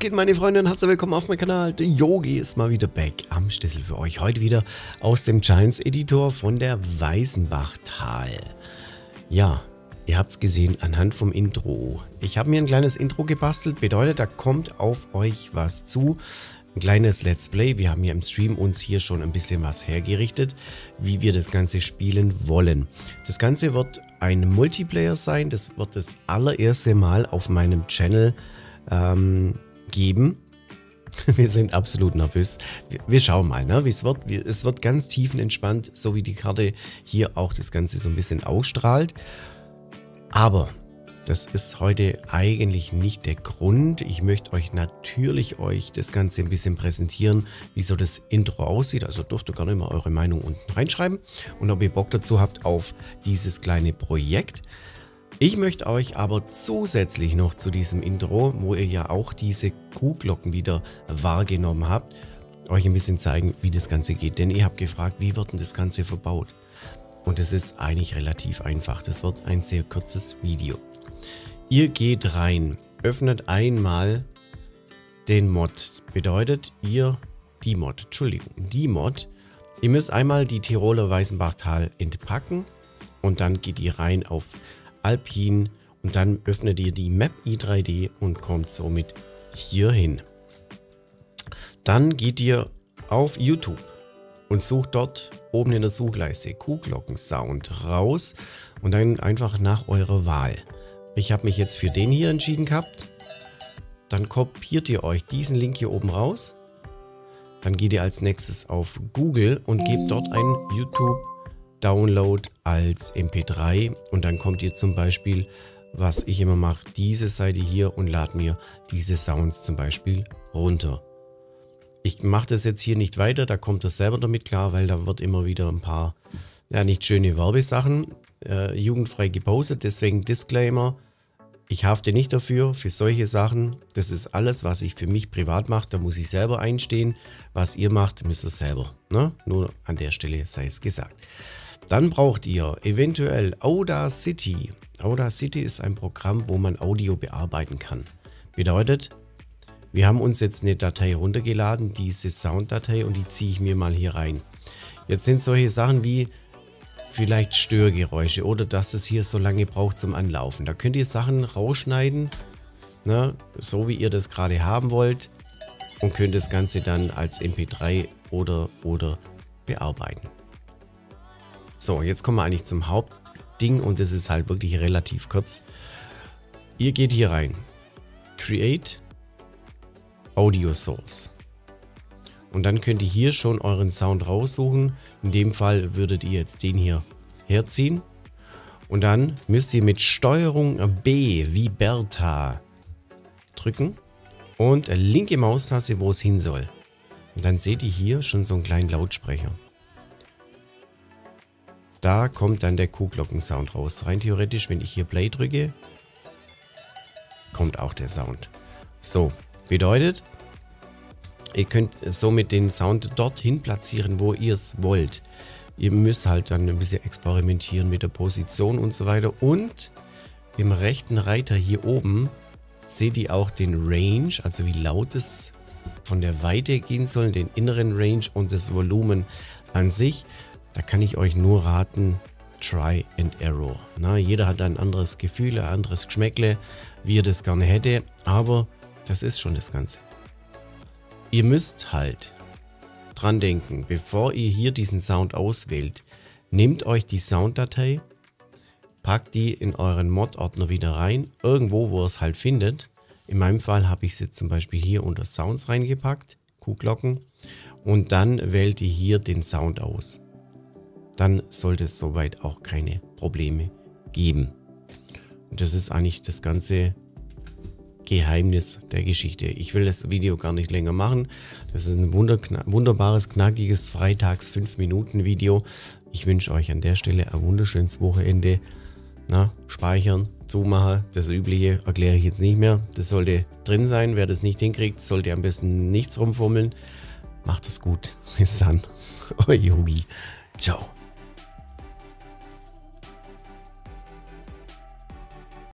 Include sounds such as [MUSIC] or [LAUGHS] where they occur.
Geht meine Freunde und herzlich willkommen auf meinem Kanal. Der Yogi ist mal wieder back am Schlüssel für euch. Heute wieder aus dem Giants Editor von der Weißenbachtal. Ja, ihr habt es gesehen anhand vom Intro. Ich habe mir ein kleines Intro gebastelt, bedeutet da kommt auf euch was zu. Ein kleines Let's Play. Wir haben hier im Stream uns hier schon ein bisschen was hergerichtet, wie wir das Ganze spielen wollen. Das Ganze wird ein Multiplayer sein. Das wird das allererste Mal auf meinem Channel ähm, geben. [LAUGHS] Wir sind absolut nervös. Wir, schauen mal, ne, wie es wird. Wir, es wird ganz tiefenentspannt, so wie die Karte hier auch das Ganze so ein bisschen ausstrahlt. Aber das ist heute eigentlich nicht der Grund. Ich möchte euch natürlich euch das Ganze ein bisschen präsentieren, wie so das Intro aussieht. Also dürft ihr gerne mal eure Meinung unten reinschreiben und ob ihr Bock dazu habt auf dieses kleine Projekt. Ich möchte euch aber zusätzlich noch zu diesem Intro, wo ihr ja auch diese Kuhglocken wieder wahrgenommen habt, euch ein bisschen zeigen, wie das Ganze geht. Denn ihr habt gefragt, wie wird denn das Ganze verbaut? Und es ist eigentlich relativ einfach. Das wird ein sehr kurzes Video. Ihr geht rein, öffnet einmal den Mod. Bedeutet ihr die Mod, Entschuldigung, die Mod. Ihr müsst einmal die Tiroler Weißenbachtal entpacken und dann geht ihr rein auf Alpin und dann öffnet ihr die Map i3D und kommt somit hier hin. Dann geht ihr auf YouTube und sucht dort oben in der Suchleiste Kuhglocken-Sound raus und dann einfach nach eurer Wahl. Ich habe mich jetzt für den hier entschieden gehabt. Dann kopiert ihr euch diesen Link hier oben raus. Dann geht ihr als nächstes auf Google und gebt dort ein YouTube Download als MP3 und dann kommt ihr zum Beispiel, was ich immer mache, diese Seite hier und lade mir diese Sounds zum Beispiel runter. Ich mache das jetzt hier nicht weiter, da kommt ihr selber damit klar, weil da wird immer wieder ein paar, ja nicht schöne Werbesachen äh, jugendfrei gepostet, deswegen Disclaimer, ich hafte nicht dafür, für solche Sachen. Das ist alles, was ich für mich privat mache. Da muss ich selber einstehen. Was ihr macht, müsst ihr selber. Ne? Nur an der Stelle sei es gesagt. Dann braucht ihr eventuell Audacity. Audacity ist ein Programm, wo man Audio bearbeiten kann. Bedeutet, wir haben uns jetzt eine Datei runtergeladen, diese Sounddatei, und die ziehe ich mir mal hier rein. Jetzt sind solche Sachen wie vielleicht Störgeräusche oder dass es hier so lange braucht zum Anlaufen. Da könnt ihr Sachen rausschneiden, ne, so wie ihr das gerade haben wollt und könnt das Ganze dann als MP3 oder oder bearbeiten. So, jetzt kommen wir eigentlich zum Hauptding und das ist halt wirklich relativ kurz. Ihr geht hier rein. Create Audio Source. Und dann könnt ihr hier schon euren Sound raussuchen. In dem Fall würdet ihr jetzt den hier herziehen. Und dann müsst ihr mit Steuerung B wie Bertha drücken und linke Maustaste, wo es hin soll. Und dann seht ihr hier schon so einen kleinen Lautsprecher. Da kommt dann der Kuhglockensound raus. Rein theoretisch, wenn ich hier Play drücke, kommt auch der Sound. So, bedeutet, ihr könnt somit den Sound dorthin platzieren, wo ihr es wollt. Ihr müsst halt dann ein bisschen experimentieren mit der Position und so weiter. Und im rechten Reiter hier oben seht ihr auch den Range, also wie laut es von der Weite gehen soll, den inneren Range und das Volumen an sich. Da kann ich euch nur raten, Try and Error. Na, jeder hat ein anderes Gefühl, ein anderes Geschmäckle, wie er das gerne hätte, aber das ist schon das Ganze. Ihr müsst halt dran denken, bevor ihr hier diesen Sound auswählt, nehmt euch die Sounddatei, packt die in euren Mod-Ordner wieder rein, irgendwo, wo ihr es halt findet. In meinem Fall habe ich jetzt zum Beispiel hier unter Sounds reingepackt, Kuhglocken, und dann wählt ihr hier den Sound aus dann sollte es soweit auch keine Probleme geben. Und das ist eigentlich das ganze Geheimnis der Geschichte. Ich will das Video gar nicht länger machen. Das ist ein wunderbares, knackiges Freitags 5 Minuten Video. Ich wünsche euch an der Stelle ein wunderschönes Wochenende. Na, speichern, zumachen, das Übliche erkläre ich jetzt nicht mehr. Das sollte drin sein. Wer das nicht hinkriegt, sollte am besten nichts rumfummeln. Macht es gut. Bis dann. [LAUGHS] Euer Yogi. Ciao.